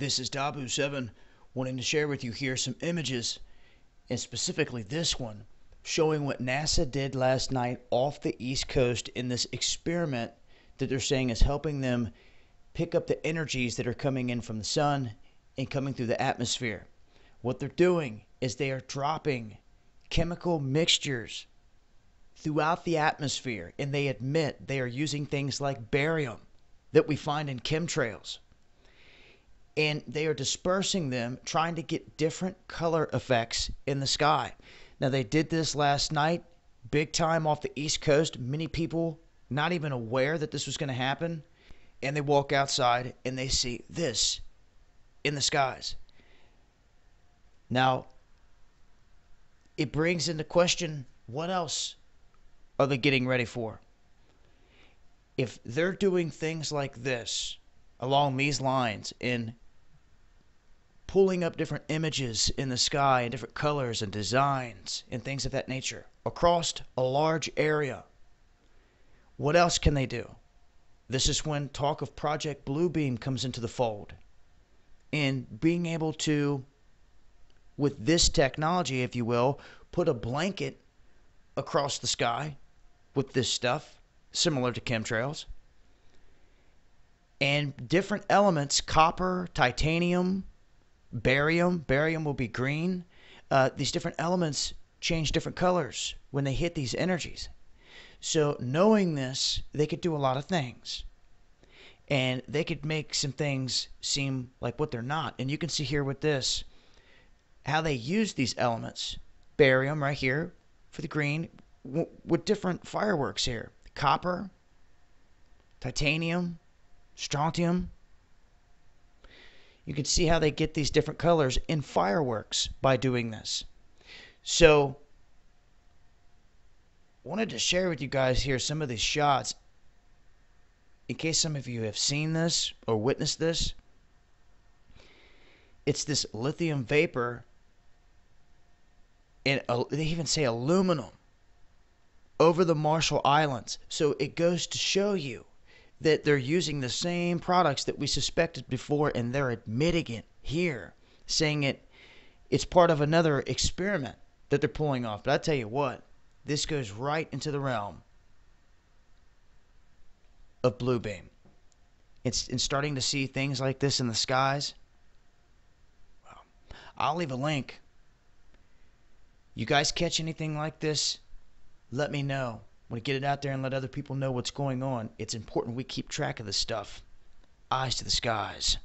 This is Dahboo7 wanting to share with you here some images, and specifically this one, showing what NASA did last night off the East Coast in this experiment that they're saying is helping them pick up the energies that are coming in from the sun and coming through the atmosphere. What they're doing is they are dropping chemical mixtures throughout the atmosphere, and they admit they are using things like barium that we find in chemtrails and they are dispersing them, trying to get different color effects in the sky. Now, they did this last night, big time off the East Coast. Many people not even aware that this was going to happen. And they walk outside and they see this in the skies. Now, it brings into question what else are they getting ready for? If they're doing things like this along these lines in pulling up different images in the sky and different colors and designs and things of that nature across a large area. What else can they do? This is when talk of Project Bluebeam comes into the fold. And being able to, with this technology, if you will, put a blanket across the sky with this stuff, similar to chemtrails, and different elements copper, titanium, barium. Barium will be green. Uh, these different elements change different colors when they hit these energies. So, knowing this, they could do a lot of things. And they could make some things seem like what they're not. And you can see here with this how they use these elements. Barium right here for the green with different fireworks here copper, titanium, strontium, you can see how they get these different colors in fireworks by doing this. So, wanted to share with you guys here some of these shots in case some of you have seen this or witnessed this. It's this lithium vapor, and they even say aluminum over the Marshall Islands. So it goes to show you that they're using the same products that we suspected before and they're admitting it here, saying it it's part of another experiment that they're pulling off. But I tell you what, this goes right into the realm of Bluebeam. It's in starting to see things like this in the skies. Well, I'll leave a link. You guys catch anything like this? Let me know want to get it out there and let other people know what's going on. It's important we keep track of this stuff. Eyes to the skies.